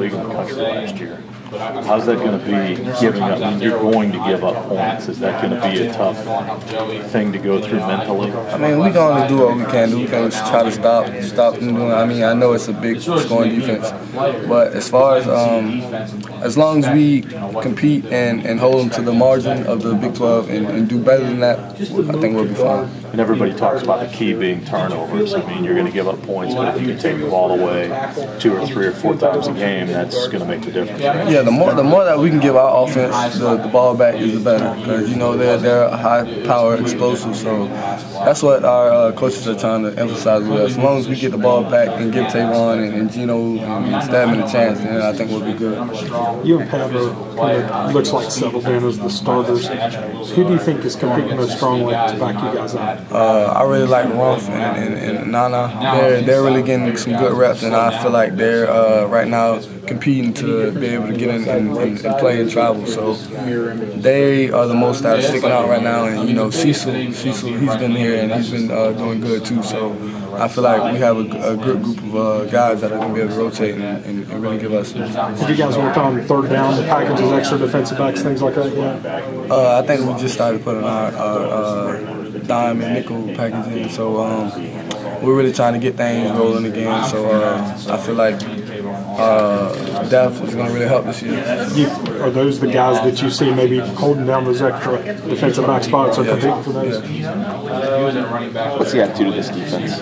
league in the country last year. How's that going to be giving up? You're going to give up points. Is that going to be a tough thing to go through mentally? I mean, we're going to do what we can do. We can try to stop, stop them doing. I mean, I know it's a big scoring defense, but as far as um, as long as we compete and, and hold them to the margin of the Big 12 and, and do better than that, I think we'll be fine. And everybody talks about the key being turnovers. I mean, you're going to give up points, but if you can take the ball away two or three or four times a game, that's going to make the difference. Right? Yeah, the more the more that we can give our offense the, the ball back is the better because you know they're they're high power explosive. So that's what our uh, coaches are trying to emphasize with us. As long as we get the ball back and give Tavon and, and Geno and Stedman a chance, then I think we'll be good. You and Pat are kind of looks like settled in as the starters. Who do you think is competing most strongly to back you guys up? Uh, I really like Rumph and, and, and Nana. They're they're really getting some good reps, and I feel like they're uh, right now competing to be able to get in and, and, and, play and travel. So they are the most that are sticking out right now. And you know, Cecil, Cecil, he's been here and he's been uh, doing good too. So I feel like we have a, a good group of uh, guys that are going to be able to rotate and, and, and, really give us. Did you guys work on third down, the packages, extra defensive backs, things like that? Yeah. Uh, I think we just started putting our, our uh, dime and nickel package in. So um, we're really trying to get things rolling again. So uh, I feel like uh, depth is going to really help this year. You, are those the guys that you see maybe holding down those extra defensive back spots or competing for those? What's the attitude of this defense?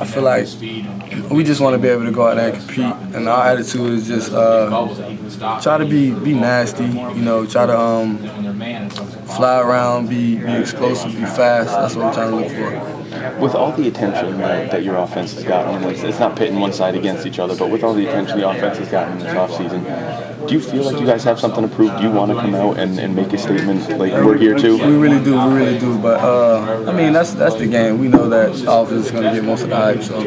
I feel like we just want to be able to go out there and compete, and our attitude is just uh, try to be be nasty, you know, try to um, fly around, be, be explosive, be fast. That's what we're trying to look for with all the attention that, that your offense has gotten, it's, it's, not pitting one side against each other, but with all the attention the offense has gotten in this offseason, do you feel like you guys have something to prove? Do you want to come out and, and make a statement like we're here too? We really do, we really do. But uh, I mean, that's that's the game. We know that the offense is going to get most of the hype. So,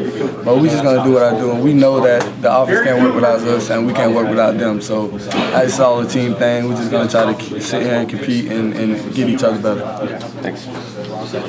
but we just going to do what I do, and we know that the offense can't work without us, and we can't work without them. So that's all a team thing. We're just going to try to sit here and compete and, and get each other better. Thanks.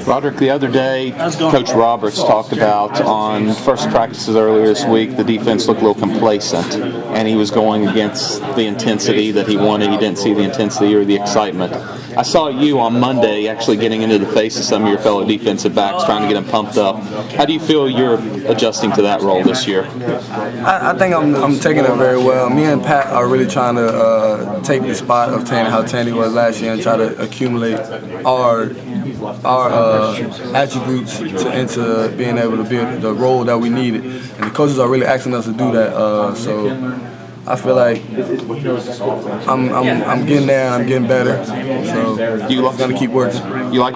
Brodrick, the other day, Coach Roberts talked about on first practices earlier this week, the defense looked a little complacent, and he was going against the intensity that he wanted. He didn't see the intensity or the excitement. I saw you on Monday actually getting into the face of some of your fellow defensive backs, trying to get them pumped up. How do you feel you're adjusting to that role this year? I, I think I'm, I'm, taking it very well. Me and Pat are really trying to uh, take the spot of Tandy, how Tandy was last year, and try to accumulate our our uh, attributes to, into being able to be the role that we needed. And the coaches are really asking us to do that. Uh, so I feel like I'm, I'm, I'm getting there and I'm getting better. So you are gonna keep working. You like